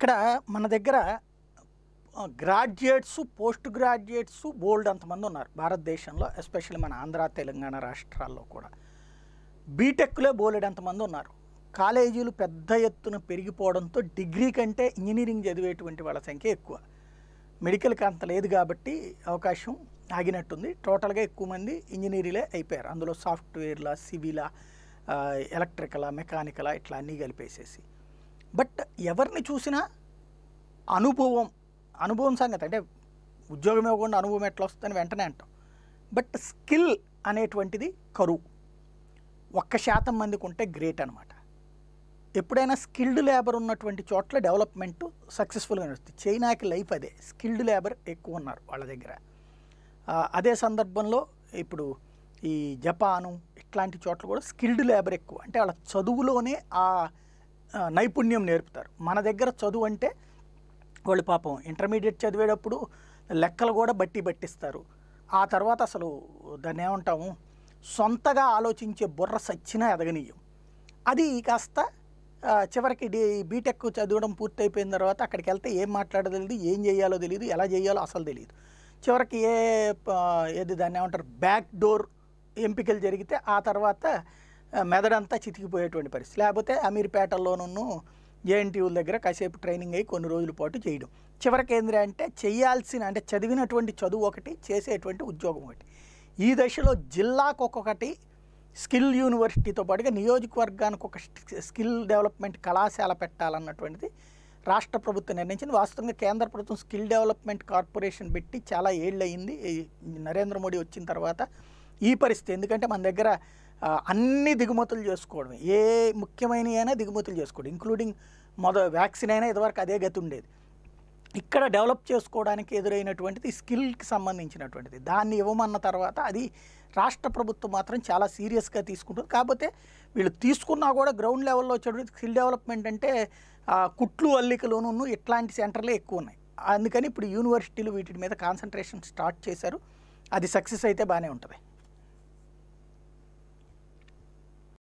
ఇక్కడ మన దగ్గర గ్రాడ్యుయేట్స్ పోస్ట్ గ్రాడ్యుయేట్స్ బోల్డ్ అంతమంది ఉన్నారు. భారతదేశంలో ఎస్పెషల్లీ మన ఆంధ్ర తెలంగాణ రాష్ట్రాల్లో కూడా. బీటెక్లే బోలెడ్ అంతమంది ఉన్నారు. కాలేజీలు పెద్ద ఎత్తున పెరిగిపోవడంతో డిగ్రీ కంటే ఇంజనీరింగ్ చదివేటువంటి వాళ్ళ సంఖ్య ఎక్కువ. మెడికల్కి అంత లేదు కాబట్టి అవకాశం ఆగినట్టుంది. టోటల్గా ఎక్కువ మంది ఇంజనీరింగ్లే అయిపోయారు. అందులో సాఫ్ట్వేర్లా సివిలా ఎలక్ట్రికలా మెకానికలా ఇట్లా అన్నీ కలిపేసేసి. బట్ ఎవరిని చూసినా అనుభవం అనుభవం సంగతి. అంటే ఉద్యోగం ఇవ్వకుండా అనుభవం ఎట్లా వస్తుందని వెంటనే అంటాం. బట్ స్కిల్ అనేటువంటిది కరువు. ఒక్క శాతం మందికి ఉంటే గ్రేట్ అనమాట ఎప్పుడైనా స్కిల్డ్ లేబర్ ఉన్నటువంటి చోట్ల డెవలప్మెంట్ సక్సెస్ఫుల్గా నడుస్తుంది. చైనాకి లైఫ్ అదే. స్కిల్డ్ లేబర్ ఎక్కువ ఉన్నారు వాళ్ళ దగ్గర. అదే సందర్భంలో ఇప్పుడు ఈ జపాను ఇట్లాంటి చోట్ల కూడా స్కిల్డ్ లేబర్ ఎక్కువ. అంటే వాళ్ళ చదువులోనే ఆ, నైపుణ్యం నేర్పుతారు. మన దగ్గర చదువు అంటే వాళ్ళు పాపం ఇంటర్మీడియట్ చదివేటప్పుడు లెక్కలు కూడా బట్టి బట్టిస్తారు ఆ తర్వాత అసలు దాన్ని ఏమంటాము? సొంతగా ఆలోచించే బుర్ర సచ్చినా ఎదగనీయం. అది కాస్త చివరికి డి బీటెక్ చదవడం పూర్తయిపోయిన తర్వాత అక్కడికి వెళ్తే ఏం మాట్లాడో తెలియదు ఏం చేయాలో తెలియదు ఎలా చేయాలో అసలు తెలియదు చివరికి ఏ ఏది దాన్ని ఏమంటారు? బ్యాక్ డోర్ ఎంపికలు జరిగితే ఆ తర్వాత మెదడంతా చితికిపోయేటువంటి పరిస్థితి. లేకపోతే అమీర్పేటలోనూ జేఎన్టీయూల దగ్గర కాసేపు ట్రైనింగ్ అయ్యి కొన్ని రోజుల పాటు చేయడం. చివరికి ఏంద్రా అంటే చేయాల్సిన అంటే చదివినటువంటి చదువు ఒకటి చేసేటువంటి ఉద్యోగం ఒకటి. ఈ దశలో జిల్లాకు ఒక్కొక్కటి స్కిల్ యూనివర్సిటీతో పాటుగా నియోజకవర్గానికి ఒక స్కిల్ డెవలప్మెంట్ కళాశాల పెట్టాలన్నటువంటిది రాష్ట్ర ప్రభుత్వం నిర్ణయించింది. వాస్తవంగా కేంద్ర ప్రభుత్వం స్కిల్ డెవలప్మెంట్ కార్పొరేషన్ పెట్టి చాలా ఏళ్ళు అయింది నరేంద్ర మోడీ వచ్చిన తర్వాత ఈ పరిస్థితి. ఎందుకంటే మన దగ్గర అన్ని దిగుమతులు చేసుకోవడం ఏ ముఖ్యమైనవి అయినా దిగుమతులు చేసుకోవడం ఇంక్లూడింగ్ మొద వ్యాక్సిన్ అయినా ఇదివరకు అదే గతి ఉండేది. ఇక్కడ డెవలప్ చేసుకోవడానికి ఎదురైనటువంటిది స్కిల్కి సంబంధించినటువంటిది. దాన్ని ఇవ్వమన్న తర్వాత అది రాష్ట్ర ప్రభుత్వం మాత్రం చాలా సీరియస్గా తీసుకుంటుంది. కాకపోతే వీళ్ళు తీసుకున్నా కూడా గ్రౌండ్ లెవెల్లో వచ్చేటువంటి స్కిల్ డెవలప్మెంట్ అంటే కుట్లు అల్లికలోనూ ఇట్లాంటి సెంటర్లే ఎక్కువ ఉన్నాయి. అందుకని ఇప్పుడు యూనివర్సిటీలు వీటి మీద కాన్సన్ట్రేషన్ స్టార్ట్ చేశారు. అది సక్సెస్ అయితే బాగానే ఉంటుంది.